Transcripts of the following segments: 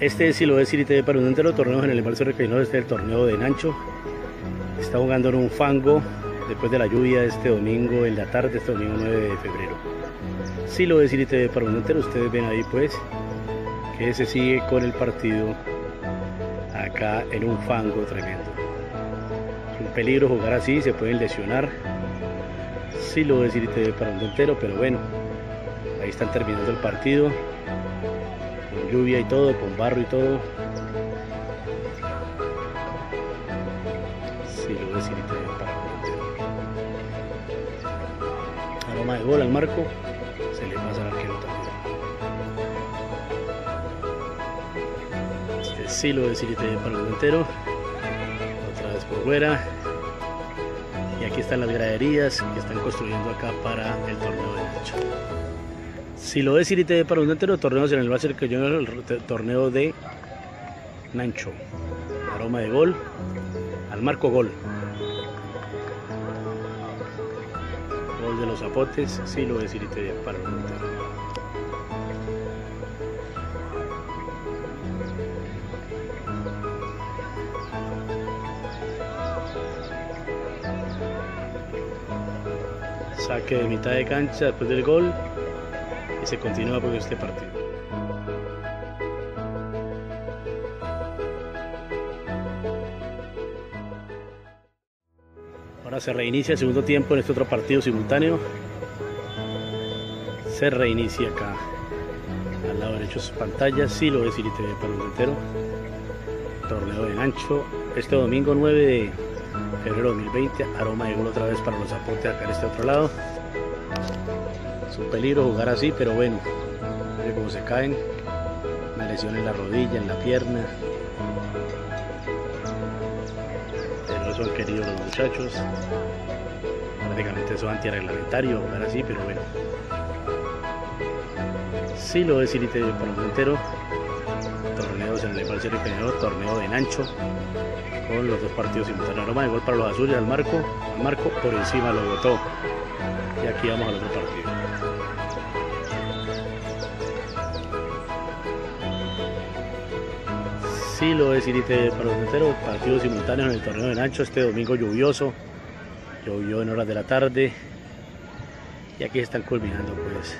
Este es, si lo es City TV para un entero torneo en el embalse Recainó, este es el torneo de Nancho. Está jugando en un fango después de la lluvia este domingo en la tarde, este domingo 9 de febrero. Si lo es City TV para un entero, ustedes ven ahí pues que se sigue con el partido acá en un fango tremendo. Es un peligro jugar así, se pueden lesionar. Si lo es City TV para un entero, pero bueno, ahí están terminando el partido lluvia y todo, con barro y todo. Sí, lo voy a decir para Aroma de gol al marco, se le pasa al arquero también. Este sí lo voy a decir para el entero. Otra vez por fuera. Y aquí están las graderías que están construyendo acá para el torneo de Nacho. Si lo es Irite para un entero, torneos en el base que yo el torneo de Nancho. Aroma de gol. Al marco gol. Gol de los zapotes. Si lo es Irite para un entero. saque de mitad de cancha después del gol se continúa por este partido. Ahora se reinicia el segundo tiempo en este otro partido simultáneo. Se reinicia acá al lado derecho de sus pantallas. Sí lo es TV para un entero. Torneo de Ancho. Este domingo 9 de febrero 2020. Aroma de gol otra vez para los aportes acá en este otro lado. Es un peligro jugar así, pero bueno, miren cómo se caen. Una lesión en la rodilla, en la pierna. Pero son queridos los muchachos. Prácticamente eso es antirreglamentario jugar así, pero bueno. Sí lo es Elite para un entero. Torneos en el General, torneo de Nancho con los dos partidos simultáneos. Aroma de gol para los azules al marco, al marco por encima lo botó. Y aquí vamos al otro partido. Lo es Irite para los meteros, partidos simultáneos en el torneo de Nacho, este domingo lluvioso, llovió en horas de la tarde y aquí están culminando pues.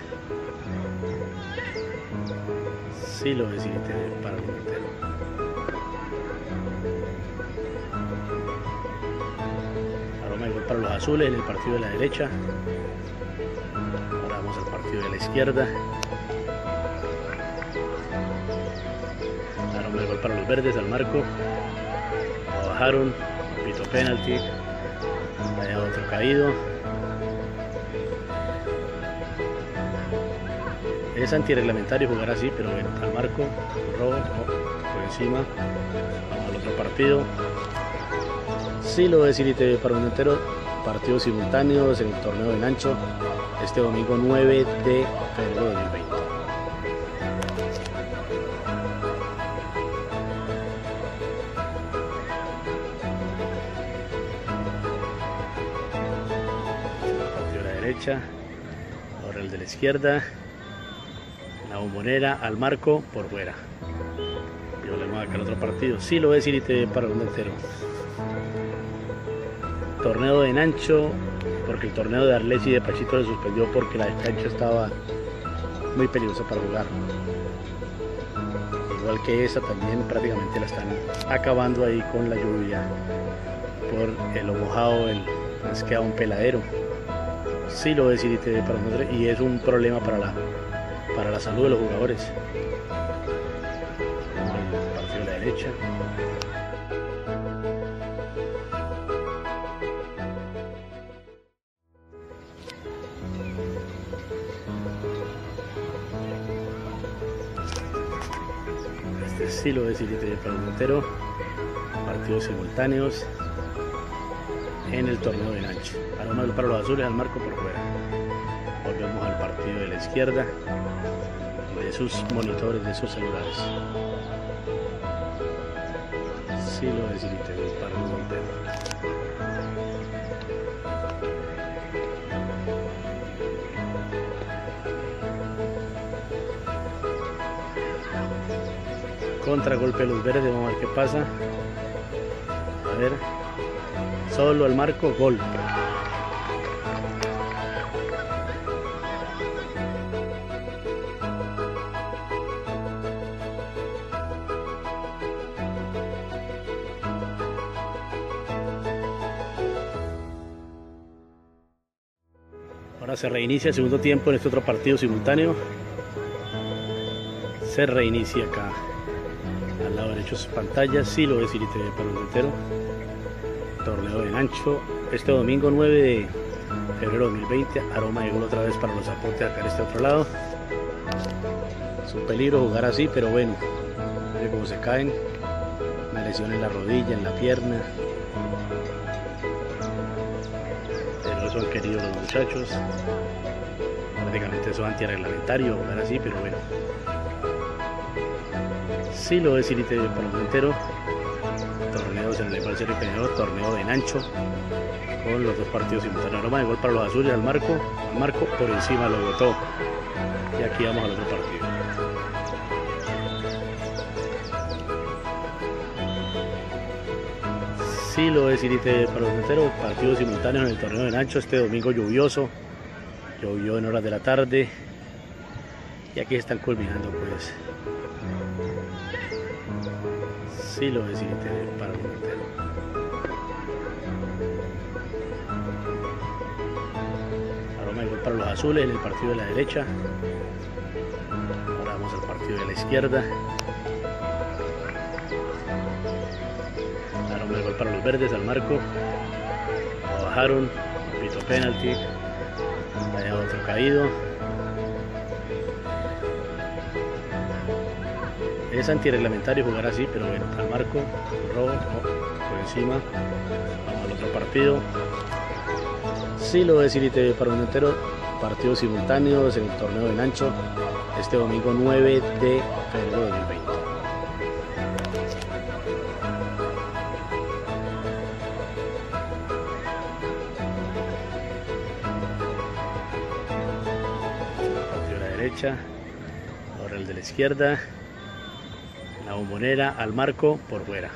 Sí lo es Irite para los meteros. Aroma de para los azules en el partido de la derecha. Ahora vamos al partido de la izquierda. Verdes al marco. Lo bajaron, pito penalti. Otro caído. Es antirreglamentario jugar así, pero bueno, al marco, robo, por encima. Vamos al otro partido. Sí lo voy a decir para un entero. Partidos simultáneos en el torneo de Nancho este domingo 9 de febrero ahora el de la izquierda, la bombonera al marco por fuera. Y volvemos acá al otro partido. Sí lo es Irite para un entero. Torneo de Nancho, porque el torneo de Arles y de Pachito se suspendió porque la cancha estaba muy peligrosa para jugar. Igual que esa también prácticamente la están acabando ahí con la lluvia por el mojado, el, más queda un peladero sí lo es para y es un problema para la, para la salud de los jugadores. partido de la derecha. Este sí lo es para el entero. Partidos simultáneos en el torneo de Nacho. Aroma para los azules al marco por fuera. Volvemos al partido de la izquierda de sus monitores, de sus celulares. Sí lo es para un Contragolpe de los verdes, vamos a ver qué pasa. A ver. Solo al marco, gol. Ahora se reinicia el segundo tiempo en este otro partido simultáneo. Se reinicia acá al lado derecho de su pantalla. Sí lo es Irite para un entero. Torneo de Ancho. Este domingo 9 de febrero de 2020. Aroma de gol otra vez para los aportes acá en este otro lado. Es un peligro jugar así, pero bueno. Mire cómo se caen. Una lesión en la rodilla, en la pierna. son queridos los muchachos. Prácticamente son antirreglamentario jugar así, pero bueno. Sí lo es Irite para un entero. Val Serio Peñador, torneo de Nancho. Con los dos partidos simultáneos. Aroma de para los azules al marco. Al marco por encima lo botó. Y aquí vamos al otro partido. sí lo es Irite para los enteros, partidos simultáneos en el torneo de Nacho, este domingo lluvioso, llovió en horas de la tarde y aquí están culminando pues. Sí lo es Irite para para los azules en el partido de la derecha. Ahora vamos al partido de la izquierda. Aroma de gol para los verdes al marco. Lo bajaron. Pito penalti. Allá otro caído. Es antirreglamentario jugar así, pero bueno, al marco, robo, por encima. Vamos al otro partido. Sí lo es Irite para un entero. Partidos simultáneos en el torneo de Nancho. Este domingo 9 de febrero de 2020. partido de la derecha, ahora el de la izquierda, la bombonera al marco por fuera.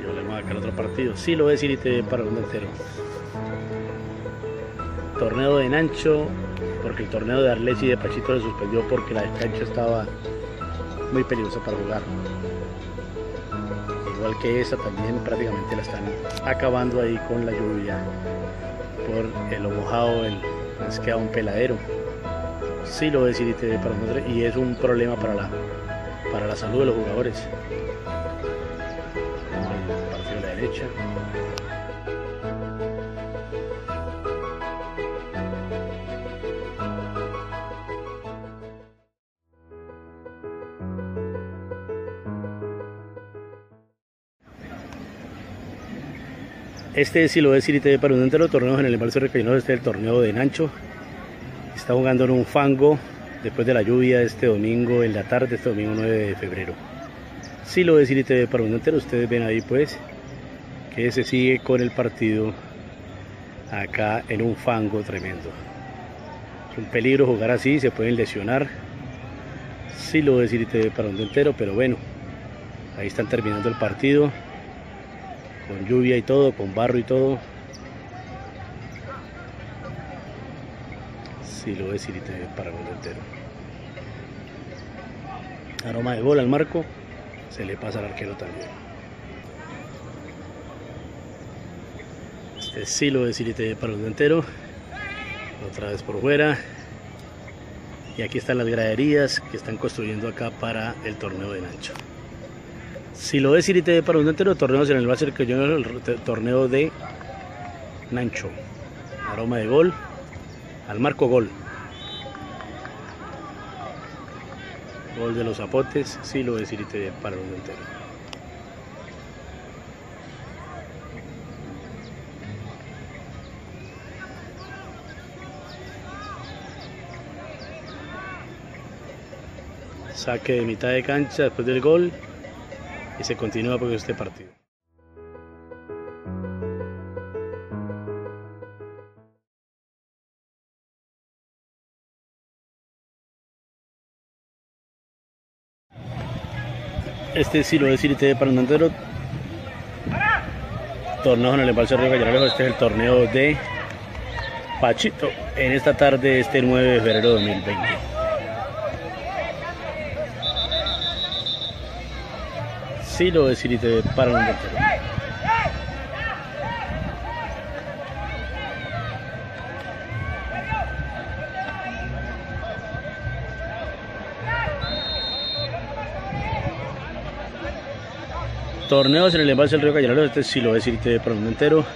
Y volvemos acá al otro partido. Sí lo es Irite para un entero. Torneo de Nancho, porque el torneo de Arles y de Pachito se suspendió porque la cancha estaba muy peligrosa para jugar. Igual que esa también prácticamente la están acabando ahí con la lluvia por el mojado, el, es queda un peladero. Sí lo es para nosotros y es un problema para la, para la salud de los jugadores. El partido de la derecha. Este sí lo es para un entero torneo en el embalse Recaíno, este es el torneo de Nancho. Está jugando en un fango después de la lluvia este domingo en la tarde, este domingo 9 de febrero. Sí lo es para un entero, ustedes ven ahí pues que se sigue con el partido acá en un fango tremendo. Es un peligro jugar así, se pueden lesionar. Sí lo es para un entero, pero bueno, ahí están terminando el partido con lluvia y todo, con barro y todo. Si lo es Irite para gol entero. Aroma de gol al marco, se le pasa al arquero también. Este sí lo es Irite para gol entero. Otra vez por fuera. Y aquí están las graderías que están construyendo acá para el torneo de Nancho. Si lo es Irite para un entero, torneos en el Bácer que yo el torneo de Nancho. Aroma de gol. Al marco gol. Gol de los zapotes. Si lo es Irite para un entero. Saque de mitad de cancha después del gol y se continúa por este partido. Este sí lo es Irite para un entero. Torneo en el Embalse Río Gallaralejo. Este es el torneo de Pachito. En esta tarde, este 9 de febrero de 2020. Sí lo es Irite para un entero. Torneos en el embalse del río Callaralo, este sí lo voy a decir para un entero.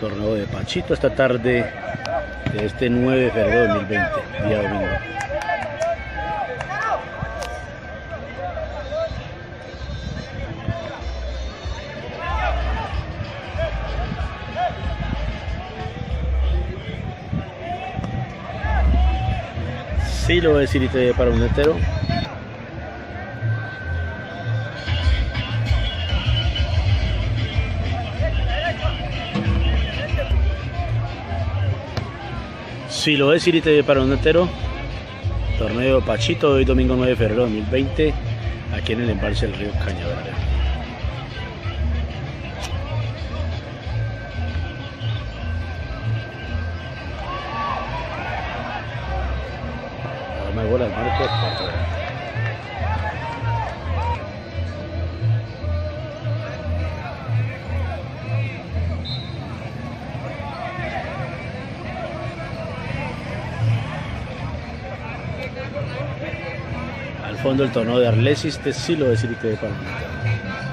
Torneo de Pachito esta tarde de este 9 de febrero de 2020, día domingo. Sí lo voy a decir para un entero. Si lo es Irite para un entero, torneo Pachito, hoy domingo 9 de febrero de 2020, aquí en el embalse del río Cañaveral. El tono de Arlesis, este sí lo decir que de Palomita.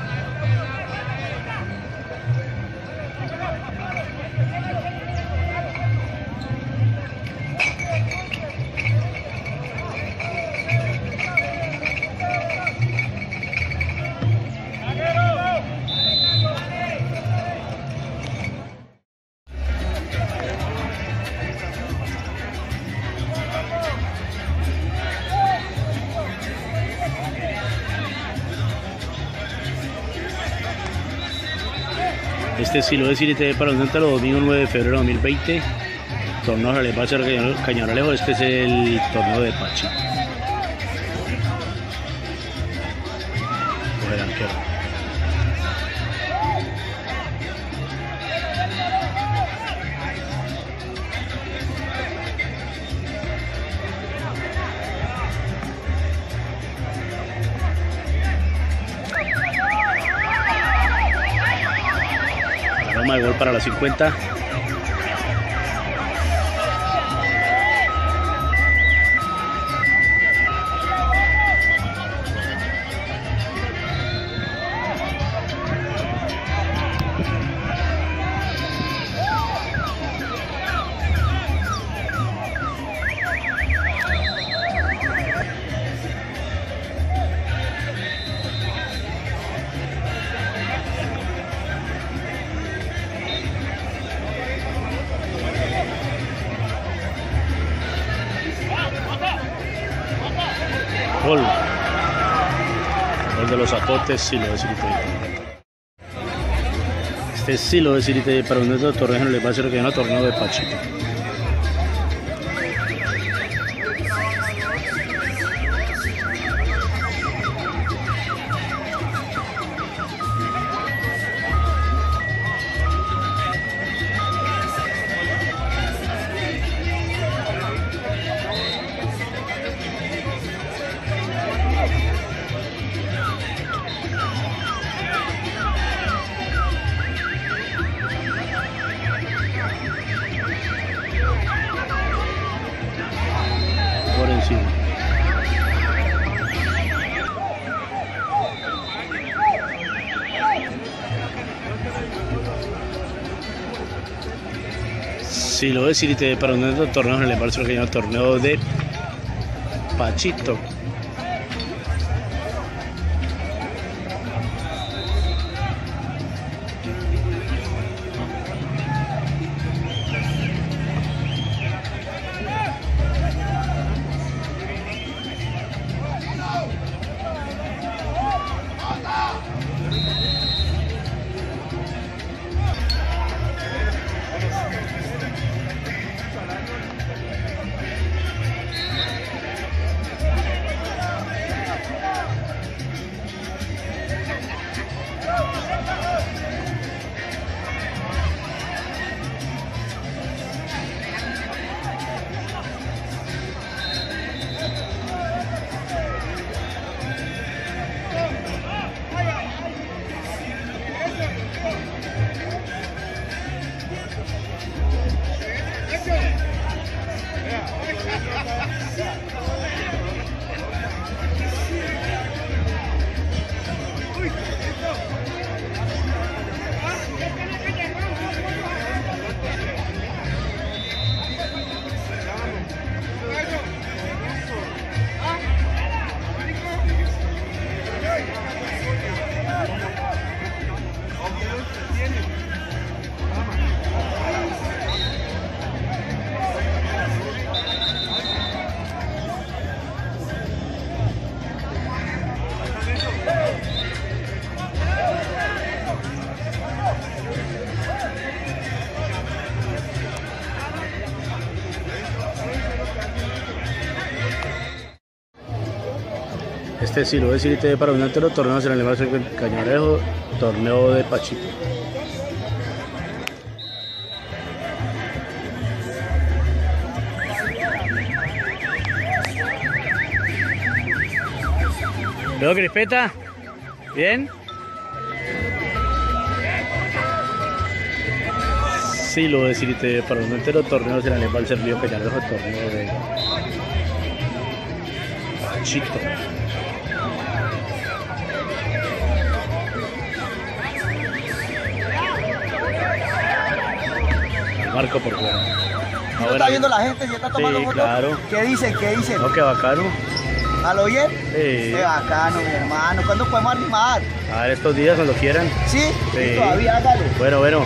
Este sí lo decir para un los domingo 9 de febrero de 2020. Torneo de Pachar Cañaralejo. Este es el torneo de Pachi. 50. Gol de los apotes, sí lo de Este sí lo de para un torneo le va a ser que un torneo de Pachito. Si lo es te para un torneo en el torneo de Pachito. Este sí lo decir para un entero torneo nacional de Cañarejo, torneo de Pachito. Veo crispeta. Bien. Sí, lo decirte para un entero torneo nacional de Servio Cañarejo, torneo de Pachito. Marco por fuera. ¿No está viendo la gente? ¿Ya está tomando sí, claro. ¿Qué dicen? ¿Qué dicen? No, qué bacano. ¿A lo bien? Sí. Qué bacano, mi hermano. ¿Cuándo podemos animar? A ver, estos días cuando quieran. ¿Sí? Sí. Todavía, hágale. Bueno, bueno.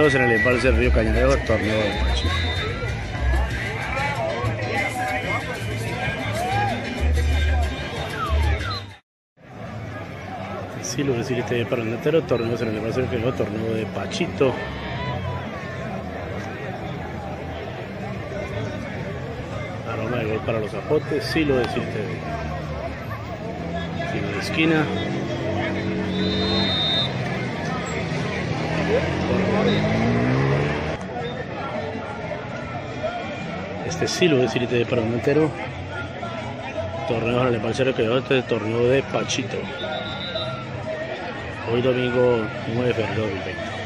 Torneos en el embalse del río Cañarejo, torneo de Pachi. Sí, lo decirte para un entero, torneos en el embalse del río, torneo de Pachito. Aroma de gol para los zapotes, sí lo decirte. De esquina. Este sí lo decirte para un entero. Torneo el que este torneo de Pachito. Hoy domingo 9 de febrero del 2020.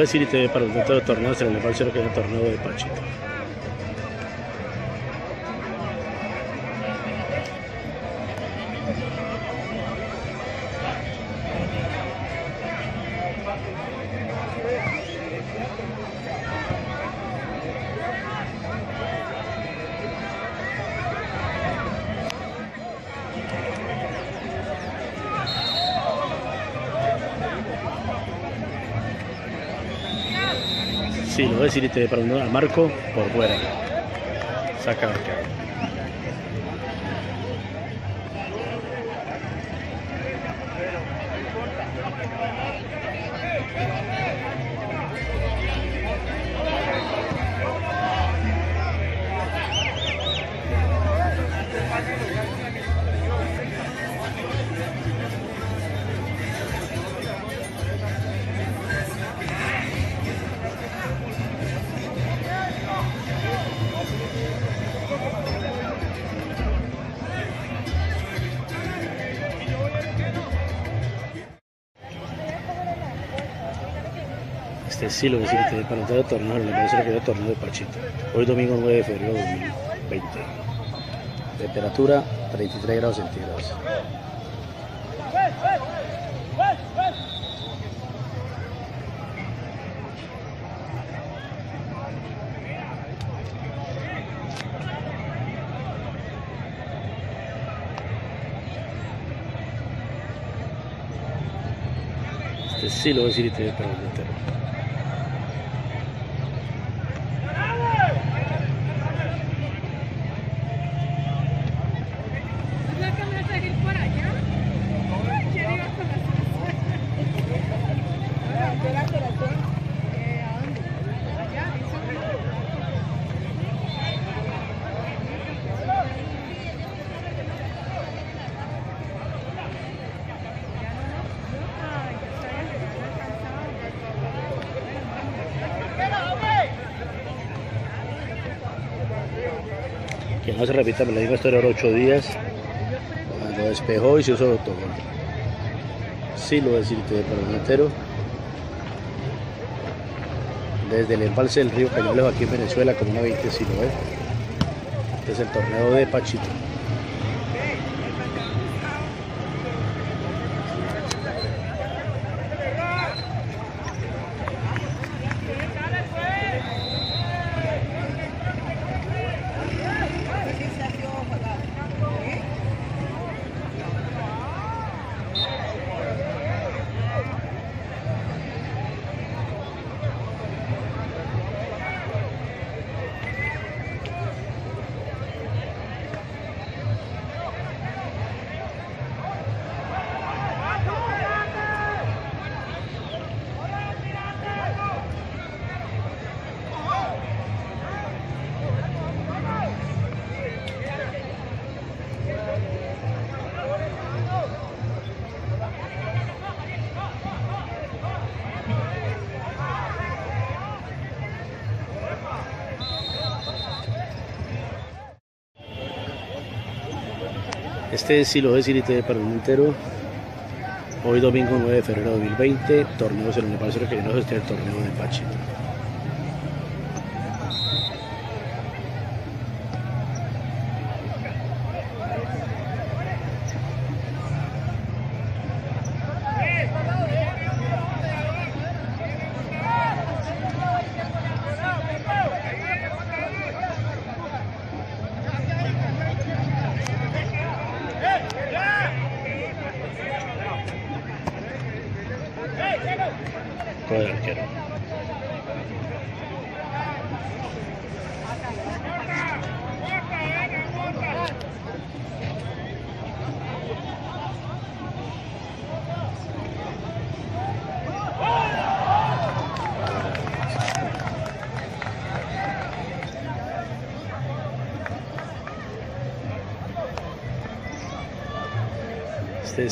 Lo ves, irte para el de torneos en el Pancero que es el torneo de Pachito. Para un al marco por fuera. Saca arquero. Este sí lo decirte para entrar al torneo, me parece que es el torneo de Pachito. Hoy domingo 9 de febrero de 2020. Temperatura 33 grados centígrados. Este sí lo decirte para el entero. ¿La cámara está ir por allá? Quiero ir a conocer. Espérate, espérate. Eh, ¿A dónde? Allá, eso. Que no se repita la misma historia ahora ocho días. Cuando despejó y se usó autogol. Sí lo decirte para el entero. Desde el embalse del río Cañolejo aquí en Venezuela como una 20 si lo es. Este es el torneo de Pachito. Este es Silo de Cirite para un entero. Hoy domingo 9 de febrero de 2020, torneos en el Palacio Requeridos, este es el torneo de Pachito.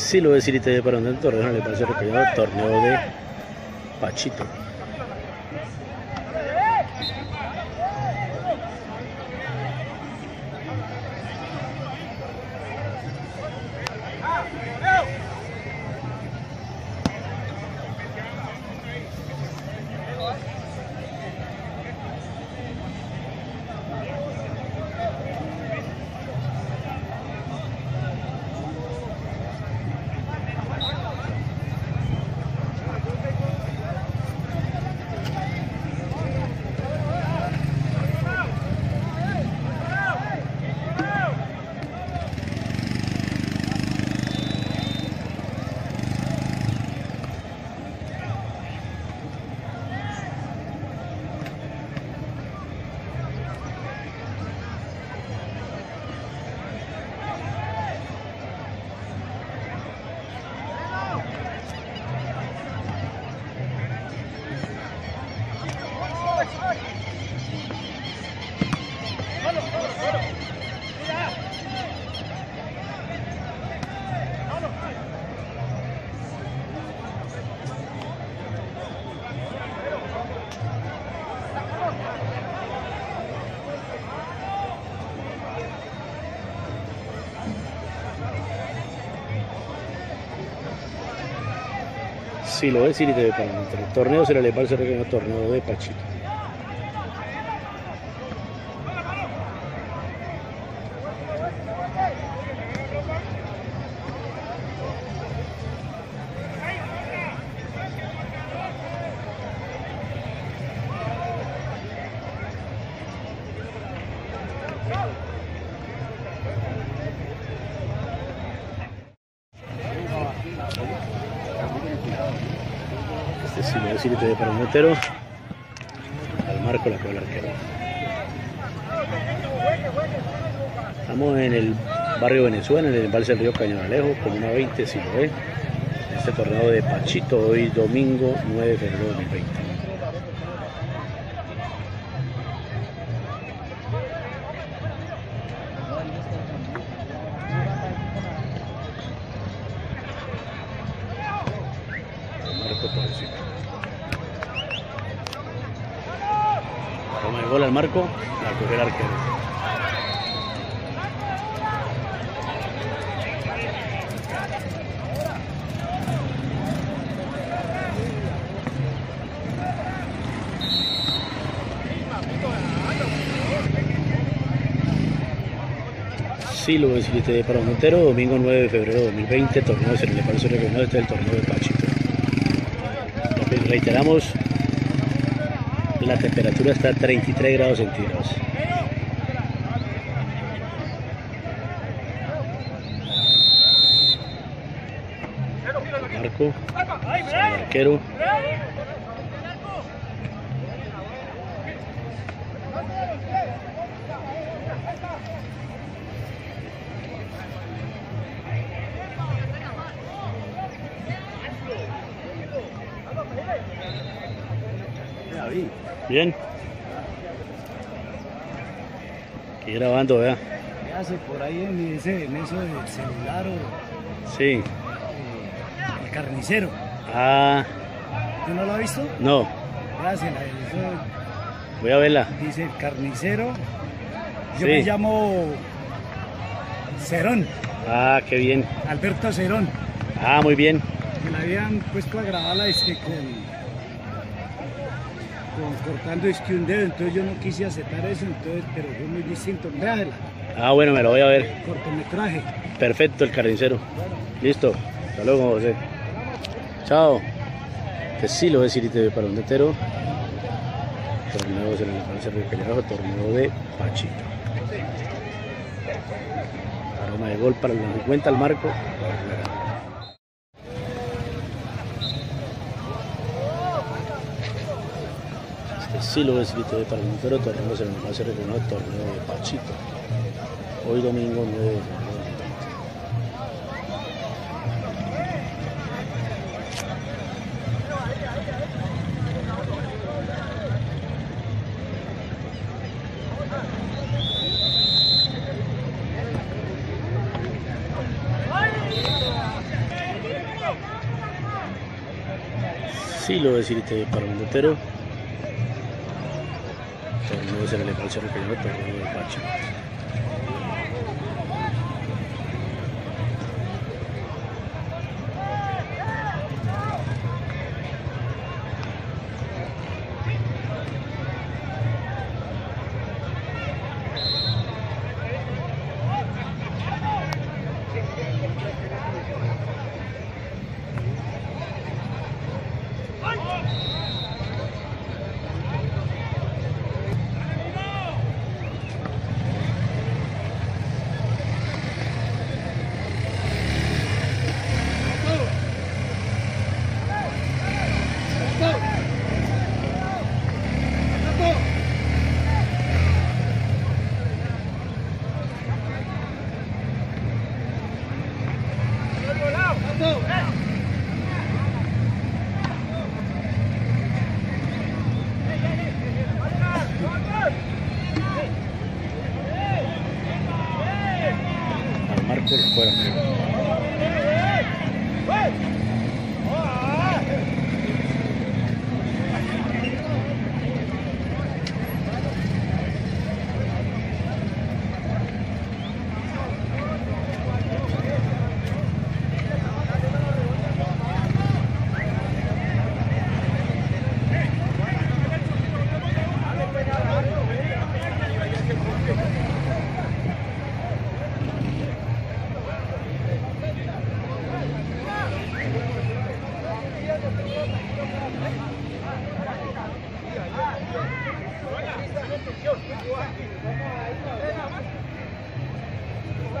Este sí lo es Irite para el torneo le parece recordado torneo de Pachito. Sí, lo es Irite de Parlamento. El torneo se le parece el torneo de Pachito. Este sí lo es Parlamento. Al marco la cola arquero. Estamos en el barrio Venezuela, en el embalse del río Cañonalejo, como una 20 si lo ve. Este torneo de Pachito, hoy domingo 9 de febrero de 2020. Marco por encima. Toma el gol al marco, la coge el arquero. Sí, lo de para Montero, domingo 9 de febrero de 2020, torneo en el Palacio Regional, este es el torneo de Pachito. Reiteramos, la temperatura está a 33 grados centígrados. Marco, arquero. Bien. Aquí grabando, vea. ¿Qué hace por ahí en, ese, en eso del celular o Sí. eh, el carnicero? Ah, ¿Tú no lo has visto? no. Gracias, eso Voy a verla. dice el carnicero. Yo Sí. me llamo Cerón, Ah, qué bien. Alberto Cerón. Ah, muy bien. Me la habían puesto a grabarla es que con, con cortando es que un dedo, entonces yo no quise aceptar eso, entonces, pero fue muy distinto. Véala, Ah, bueno, me lo voy a ver. cortometraje. Perfecto, el carnicero. Listo. Hasta luego, José. Chao. Que sí lo es City TV para un entero. Torneos en el Palacio de Callajo, torneo de Pachito. Aroma de gol para el 50 al marco. Sí lo es City TV para un entero, torneos el Palacio Regional, torneo de Pachito. Hoy domingo 9 de febrero. Sí, lo decirte para un entero. Torneo se le parece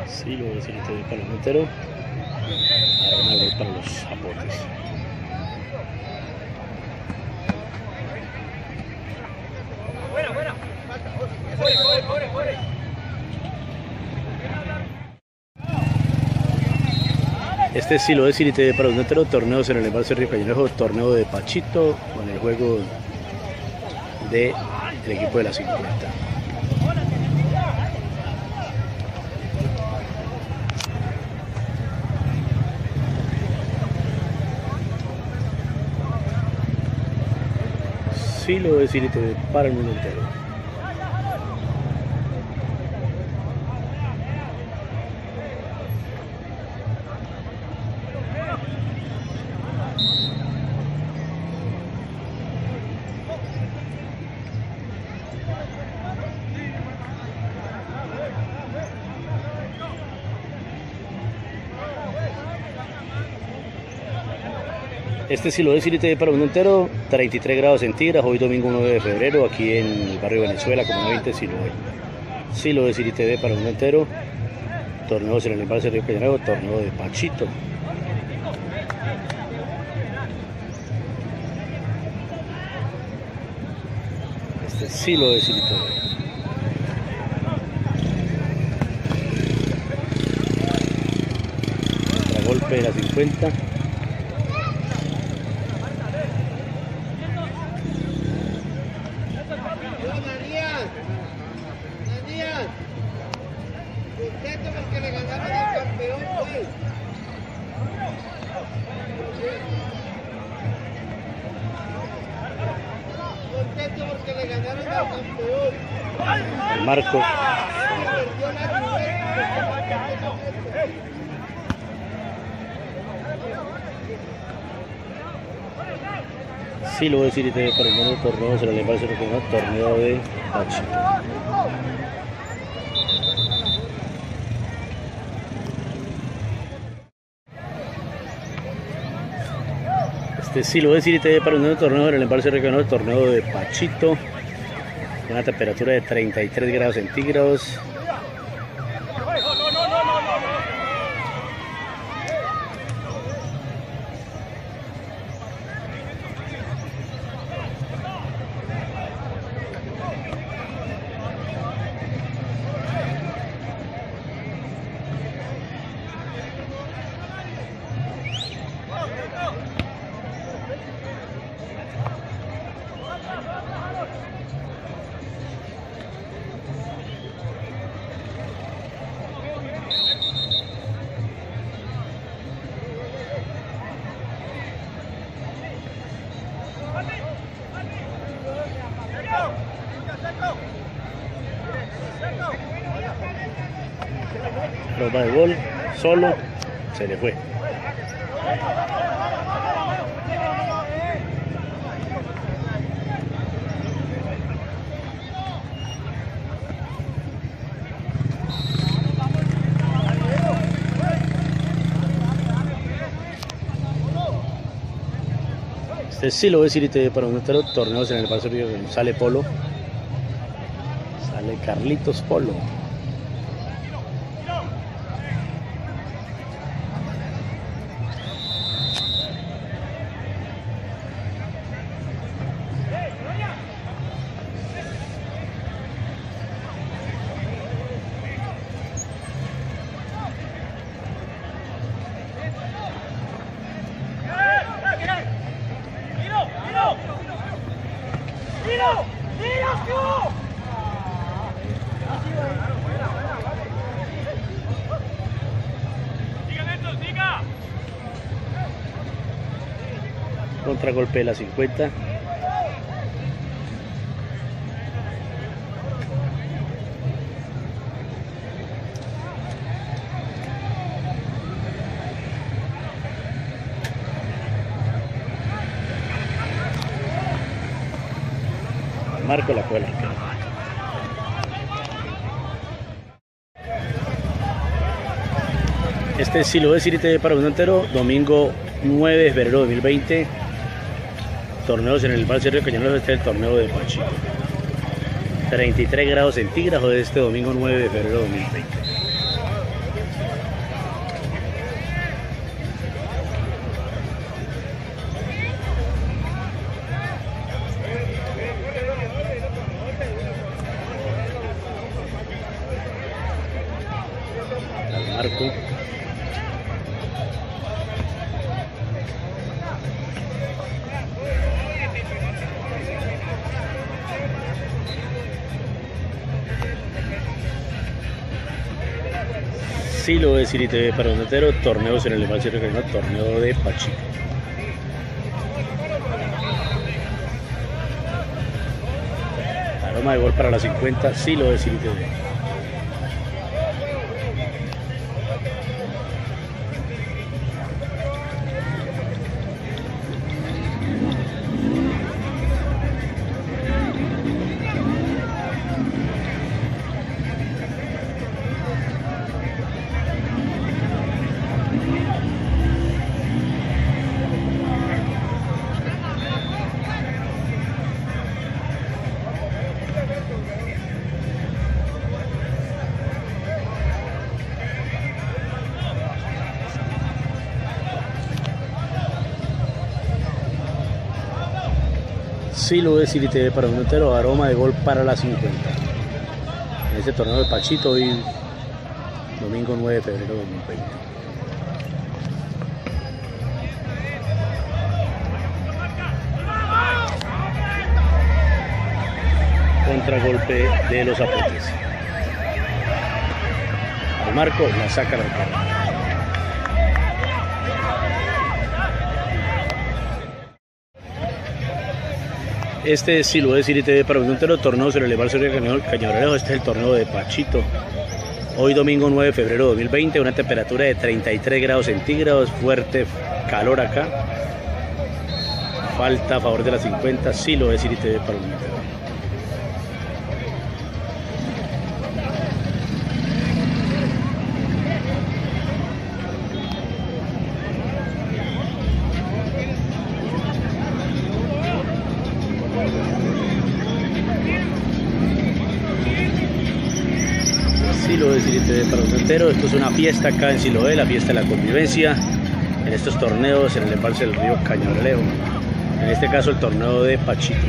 Sí, lo voy a decir este para el entero. Arma de gol para los aportes. Este sí lo es Irite para un entero, torneos en el embalse Río Cañonejo, torneo de Pachito con el juego del equipo de la 50. Sí lo es Irite para el mundo entero. Este es de TV para un entero, 33 grados centígrados, hoy domingo 9 de febrero, aquí en el barrio Venezuela, como 20 Siloé. de City TV para un entero, torneos en el embalse Río torneo de Pachito. Este es de TV. golpe de la 50 El marco. Sí, lo voy a decir y te para el torneo, se lo le parece un torneo de Pachi. Este sí lo voy a decir y te para un torneo en el embalse regional, torneo de Pachito, una temperatura de 33 grados centígrados. Roba de gol, solo, se le fue. Este sí lo voy a decir para un torneos en el Paso sale Polo. Sale Carlitos Polo. Contragolpe de la 50. Marco la cuela. Este sí lo voy a decir para un entero, domingo 9 de febrero de 2020. Torneos en el Valle Río Cañones, este es el torneo de Pachi. 33 grados centígrados de este domingo 9 de febrero de 2020. Ciri TV para un entero, torneos en el Embalse Regional, torneo de Pachico. Aroma de gol para la 50, lo de Ciri TV. Silo de TV para un entero, aroma de gol para la 50. En este torneo de Pachito hoy domingo 9 de febrero de 2020. Contragolpe de los apuntes. Al marco la saca la cara. Este es Siloé City TV para un torneo sobre el elevar sobre Cañabrero. Este es el torneo de Pachito. Hoy domingo 9 de febrero de 2020, una temperatura de 33 grados centígrados, fuerte calor acá. Falta a favor de las 50, Siloé City TV para un entero. Siloé City Esto es una fiesta acá en Siloé, la fiesta de la convivencia. En estos torneos en el embalse del río Cañareleo. En este caso el torneo de Pachito.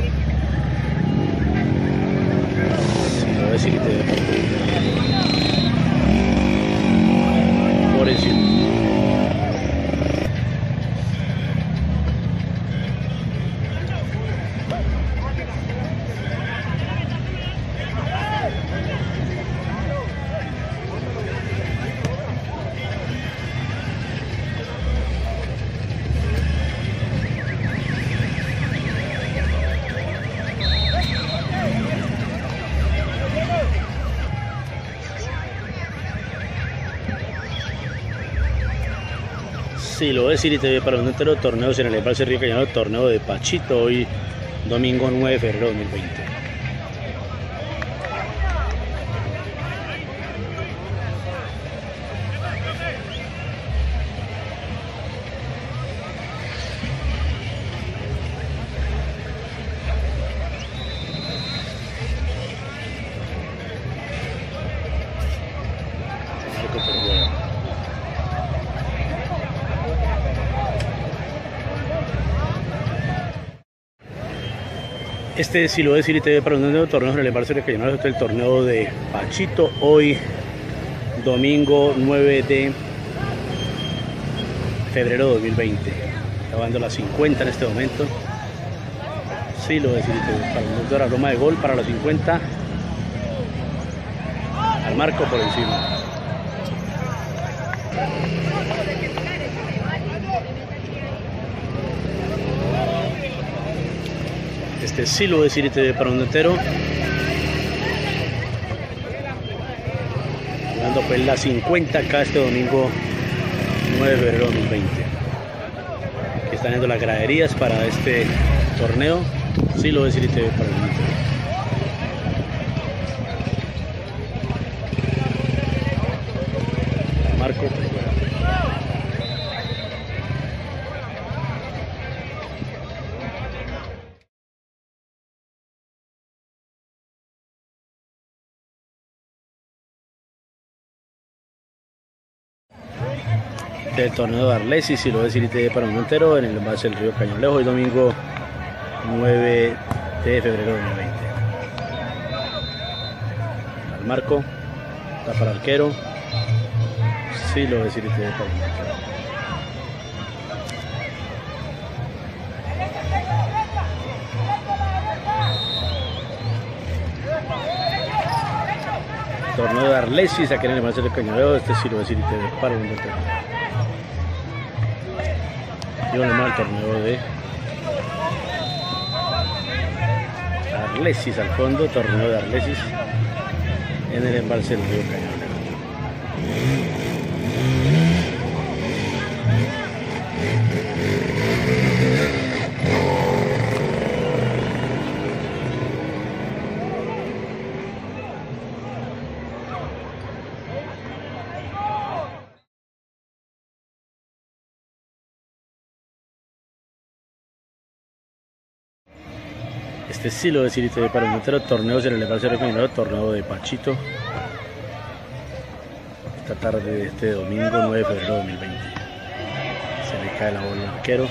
Siloé City TV para un entero torneos en el embalse Río Cañado, torneo de Pachito, hoy domingo 9 de febrero de 2020. Marco Perguera. Este es Siloé City para un nuevo torneo en el. Este es el torneo de Pachito. Hoy, domingo 9 de febrero de 2020. Acabando las 50 en este momento. Siloé City TV para un nuevo aroma de gol para los 50. Al marco por encima. Sí lo de City TV para un entero. Jugando pues la 50 acá este domingo 9 de febrero de 2020. Aquí están yendo las graderías para este torneo. Sí lo de City TV para un entero. Marco Pereira. Del torneo de Arlesis, si lo decir para un entero en el envase del río Cañolejo, hoy domingo 9 de febrero de 2020. Al marco, está para arquero, si lo decir para un entero. Torneo de Arlesis, aquí en el del Cañolejo, este sí lo decir para un bueno, más el torneo de Arlesis al fondo, torneo de Arlesis en el embalse del río Cañón. Este sí lo de City TV para un entero torneos en el embalse del río Cañón, torneo de Pachito. Esta tarde de este domingo 9 de febrero de 2020. Se le cae la bola al arquero.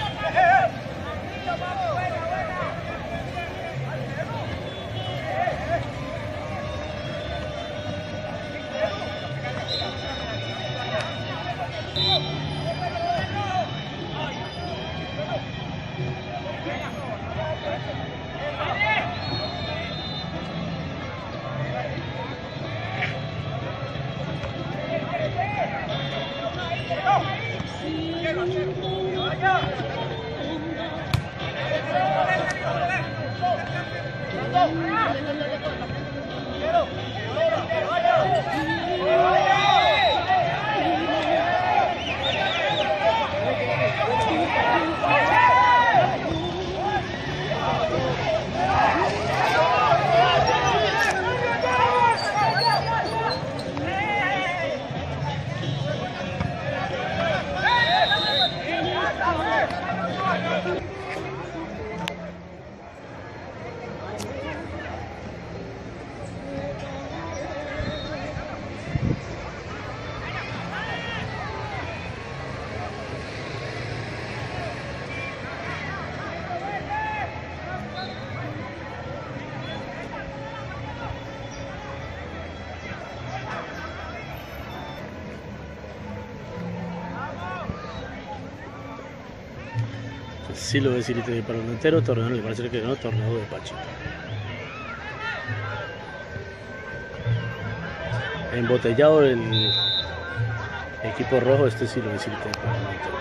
Sí lo voy a decir para un entero, torneo en el parece que no, torneo de Pachito. Embotellado el equipo rojo, este sí lo voy a decir para un entero.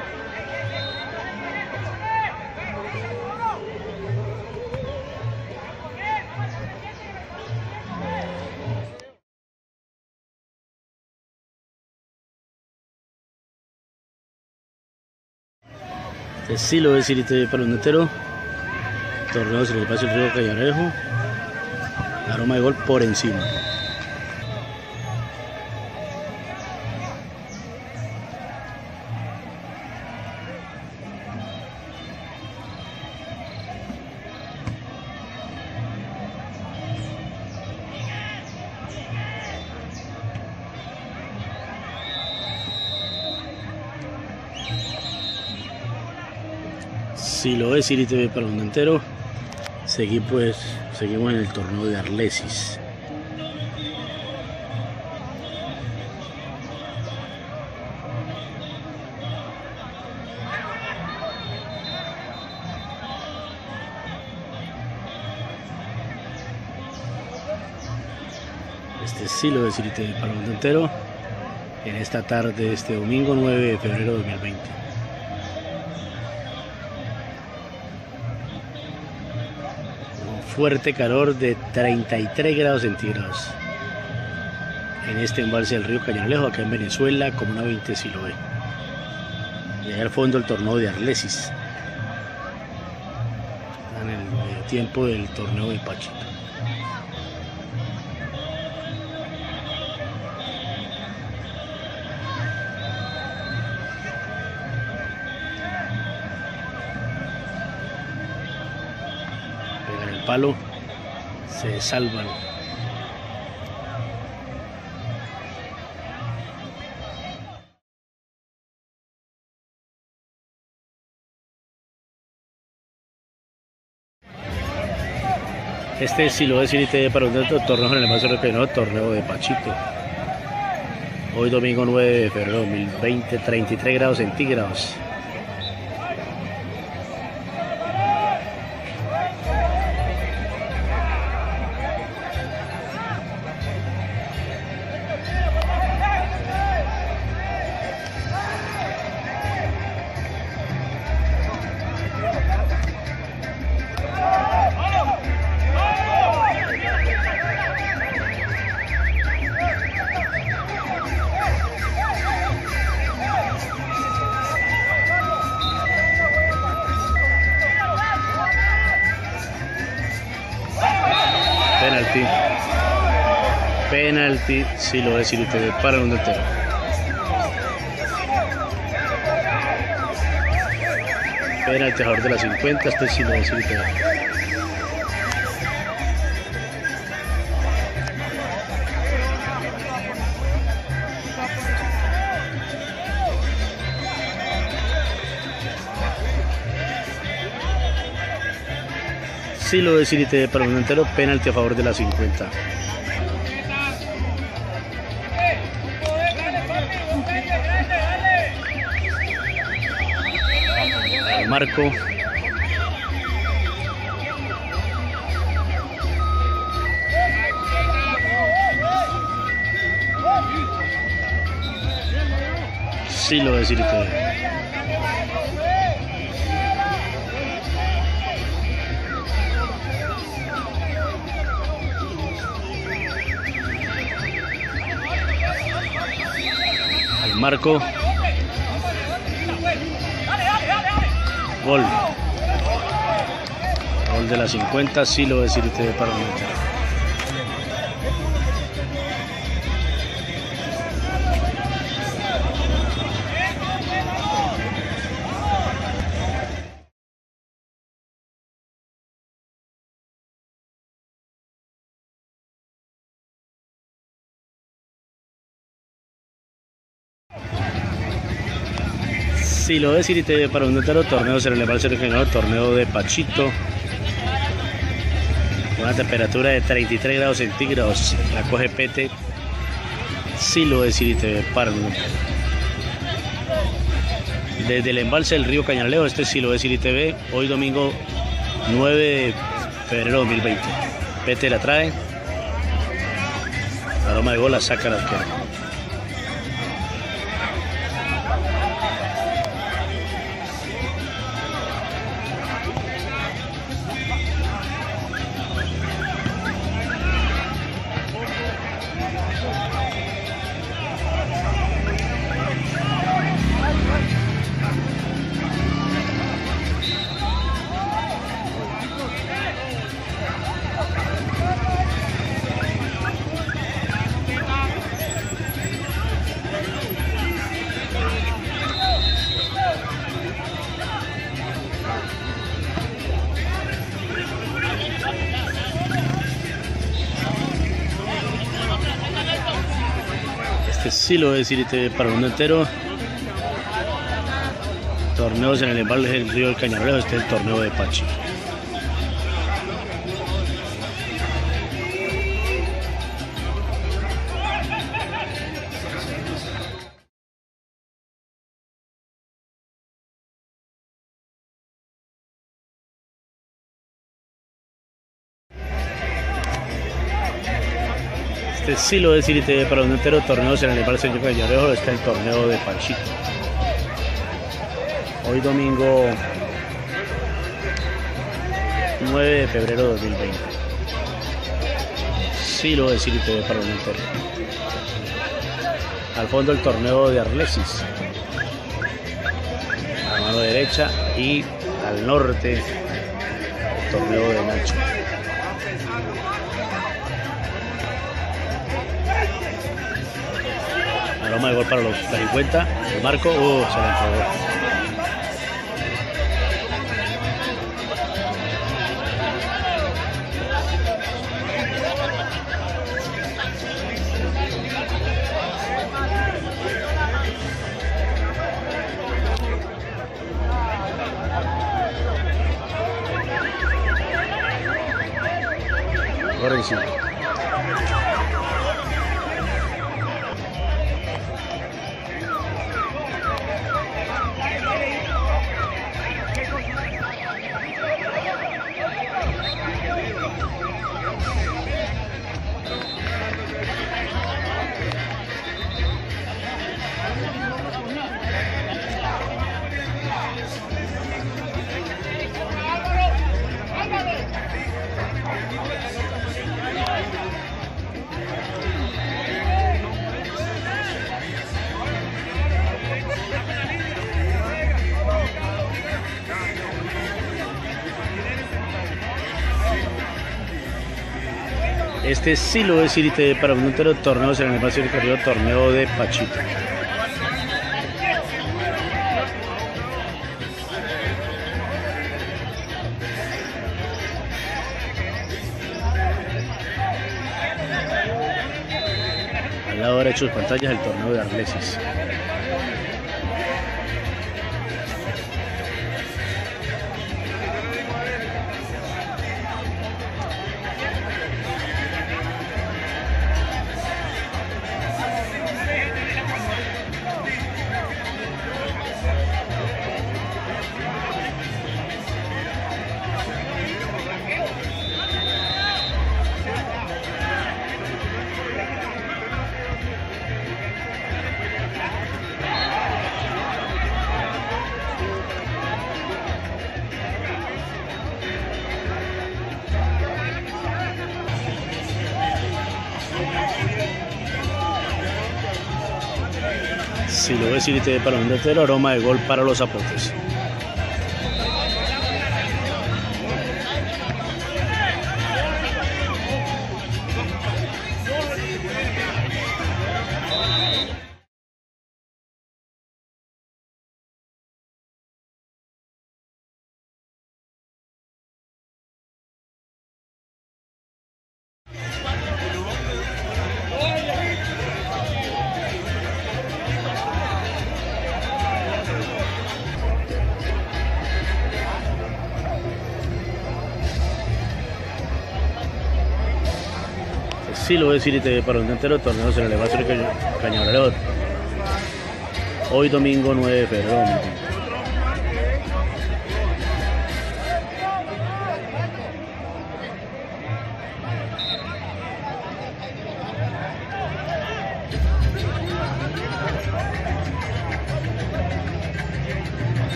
Lo voy a decir para un entero. Torneo se le pasa el río Callarejo. Aroma de gol por encima. Si lo es y TV para un entero. Seguí pues seguimos en el torneo de Arlesis. Este sí lo es TV para un entero. En esta tarde este domingo 9 de febrero de 2020 fuerte calor de 33 grados centígrados en este embalse del río Cañalejo, acá en Venezuela, como una 20 Siloé. Y allá al fondo el torneo de Arlesis, en el medio tiempo del torneo de Pachito. Palo se salvan. Este es decir para un torneo en el más no torneo de Pachito. Hoy domingo 9 de febrero 2020, 33 grados centígrados. Decir ustedes para un entero. Penalti a favor de la 50, este sí lo decir ustedes. Sí lo decir para un entero, penalti a favor de la 50. Marco. Sí lo decirte. Al Marco. Gol. Gol de la 50, sí lo decir TV para Sí, lo decir TV para un entero torneo se le a ser el torneo de Pachito. Una temperatura de 33 grados centígrados. La coge Pete. Sí, lo TV para un. Desde el embalse del río Cañaleo, este sí lo decir TV. Hoy domingo 9 de febrero 2020. Pete la trae. Aroma de gol la saca la arquera. Sí lo voy a decir este para un entero. Torneos en el embalse del río del Cañarrejo, este es el torneo de Pachi. Sí lo voy a decir TV para un entero. Torneos en el río del Cañarrejo, está el torneo de Pachito. Hoy domingo 9 de febrero de 2020. Sí lo voy a decir TV para un entero. Al fondo el torneo de Arlesis. A mano derecha y al norte torneo de Nacho. Aroma de gol para los 50. El marco, uh, se le entregó. Corre Este sí lo TV para un entero torneos en el espacio del corrido torneo de Pachito. Al lado derecho de pantallas el torneo de Arlesis. Si lo ves y te para un delantero, aroma de gol para los aportes. Sí, lo ves y te para un entero torneos en el Evasor Cañabralot. Hoy domingo 9 de febrero.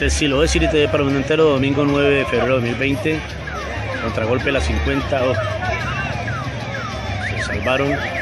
Este sí lo es Irite para un entero domingo 9 de febrero de 2020. Contragolpe la 50. oh. Se salvaron.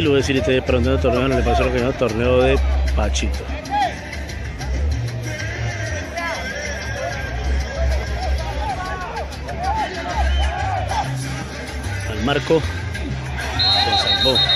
Lo es Irite para un torneo en el pasó que no torneo de Pachito. Al marco se salvó.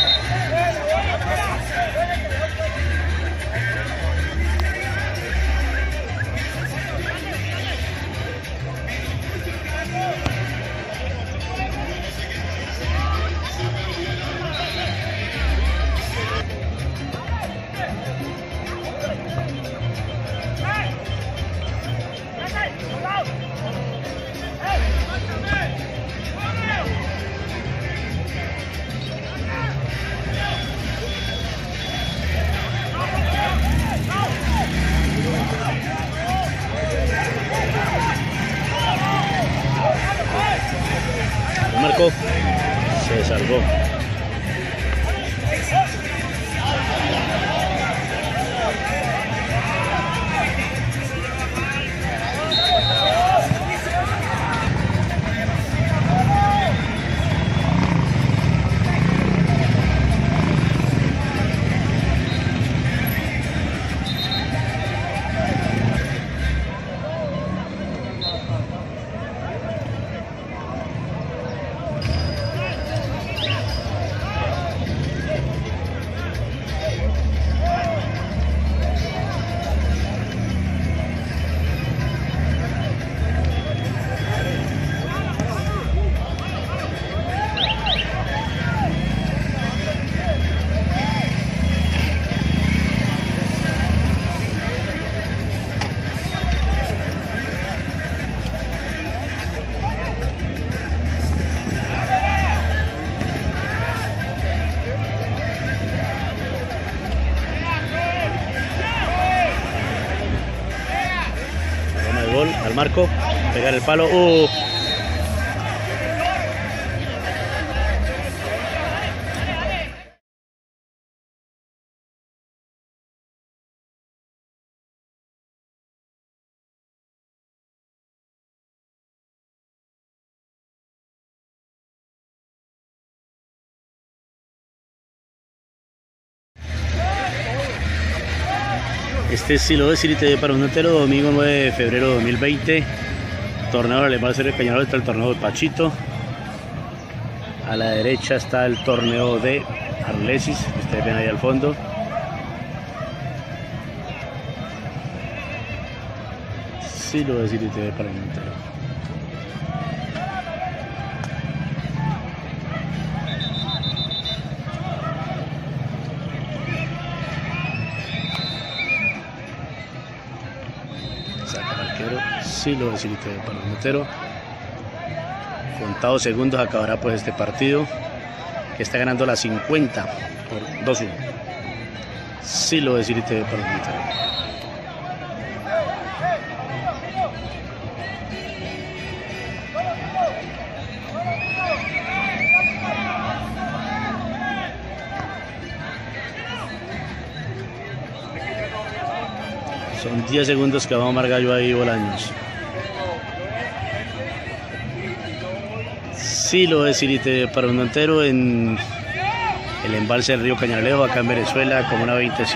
Pegar el palo. Uh. Este es Silo de Sirite para un entero, domingo 9 de febrero de 2020. Torneo de Alemán Serie Peñarol está el torneo de Pachito. A la derecha está el torneo de Arlesis, que ustedes ven ahí al fondo. Silo de Sirite para un entero. Arquero, Silo de Sirite para el Motero. Contados segundos acabará pues este partido que está ganando la 50 por 2-1. Silo de Sirite para el Motero. Son 10 segundos que va a Margallo ahí Bolaños. Silo de Sirite para un entero en el embalse del río Cañaleo, acá en Venezuela, como una 20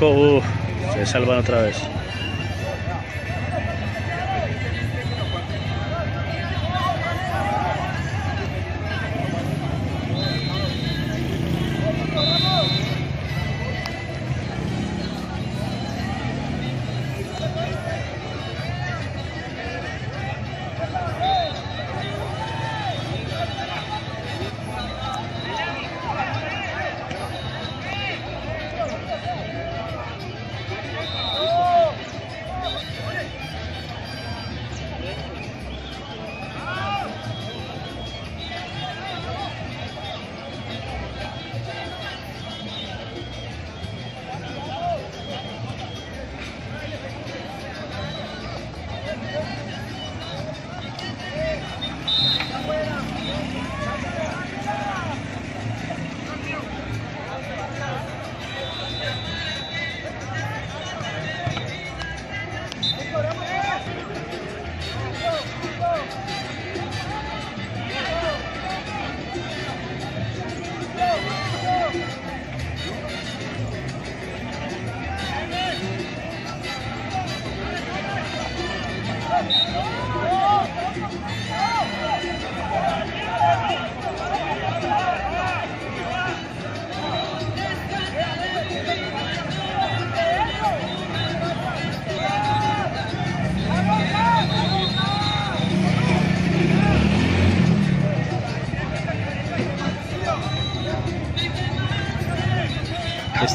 Uff, se salvan otra vez.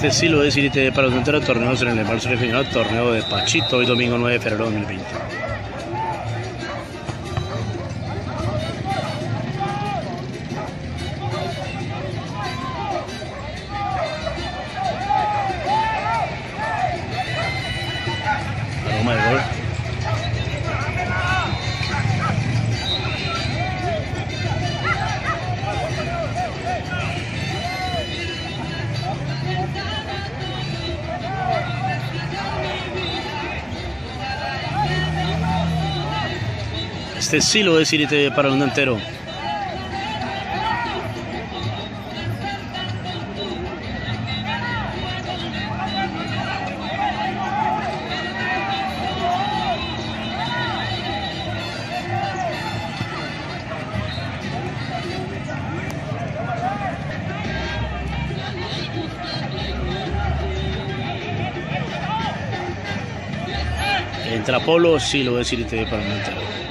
Este sí lo es Sirite para los enteros torneos en el embalse regional, torneo de Pachito, hoy domingo 9 de febrero de 2020. Este sí lo es Sirite para un entero. Entra Polo, sí lo es Sirite para un entero.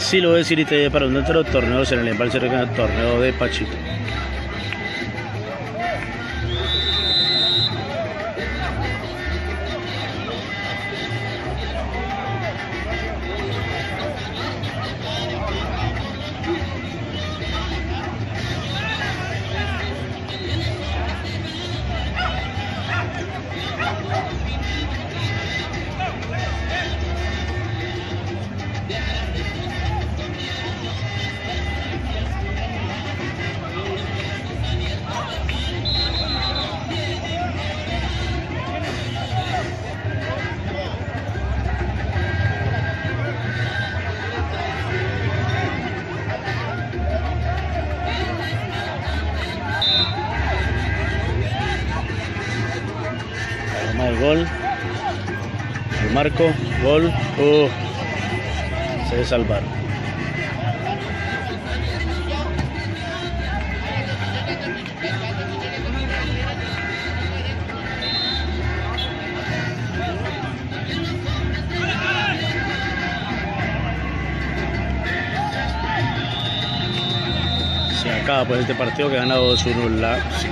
Sí lo voy a decir y te para los torneos en el embalse torneo de Pachito. Se